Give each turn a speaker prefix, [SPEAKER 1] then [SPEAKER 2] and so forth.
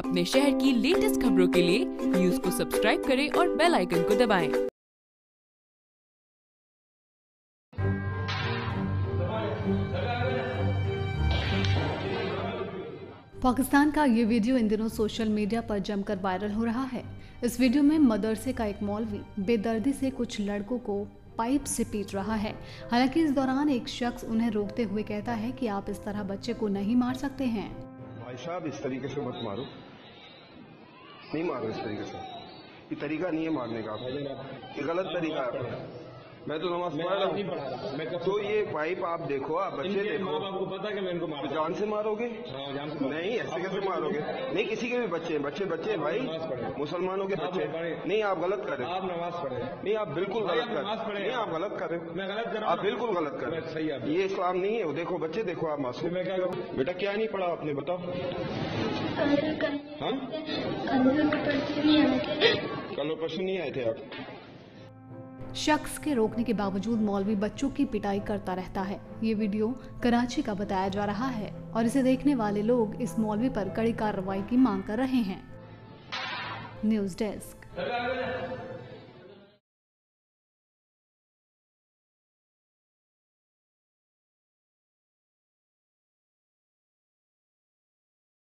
[SPEAKER 1] अपने शहर की लेटेस्ट खबरों के लिए न्यूज़ को सब्सक्राइब करें और बेल आइकन को दबाएँ।
[SPEAKER 2] पाकिस्तान का ये वीडियो इन दिनों सोशल मीडिया पर जमकर वायरल हो रहा है। इस वीडियो में मदरसे का एक मौलवी बेदर्दी से कुछ लड़कों को पाइप से पीट रहा है। हालाँकि इस दौरान एक शख्स उन्हें रोकते हुए कहता है कि आप इस तरह बच्चे को नहीं मार सकते हैं।
[SPEAKER 3] भाई साहब इस तरीके से मत मारो। नहीं मारो इस तरीके से ये तरीका नहीं है मारने का ये गलत तरीका है। मैं तो नमाज़ पढ़ रहा
[SPEAKER 4] पढ़ा रहा। मैं
[SPEAKER 3] हूँ तो ये पाइप आप देखो आप बच्चे देखो।
[SPEAKER 4] माँ बाप को पता है कि मैं इनको मार
[SPEAKER 3] तो जान से मारोगे?
[SPEAKER 4] हाँ, जान से
[SPEAKER 3] नहीं ऐसे कैसे मारोगे? नहीं किसी के भी बच्चे हैं बच्चे बच्चे हैं भाई। मुसलमानों के बच्चे नहीं आप गलत कर रहे हो।
[SPEAKER 4] आप नमाज़ पढ़े।
[SPEAKER 3] नहीं आप बिल्कुल गलत कर। नहीं आप गलत कर रहे
[SPEAKER 4] मैं गलत कर रहा
[SPEAKER 3] आप बिल्कुल गलत कर रहे
[SPEAKER 4] सही आप
[SPEAKER 3] ये इस्लाम नहीं है। वो देखो बच्चे देखो आप मासूम।
[SPEAKER 4] मैं क्या करूँ?
[SPEAKER 3] बेटा क्या नहीं पढ़ा आपने बताओ। हाँ? कल परसों नहीं आए थे आप।
[SPEAKER 2] शख्स के रोकने के बावजूद मौलवी बच्चों की पिटाई करता रहता है। ये वीडियो कराची का बताया जा रहा है और इसे देखने वाले लोग इस मौलवी पर कड़ी कार्रवाई की मांग कर रहे हैं। News desk.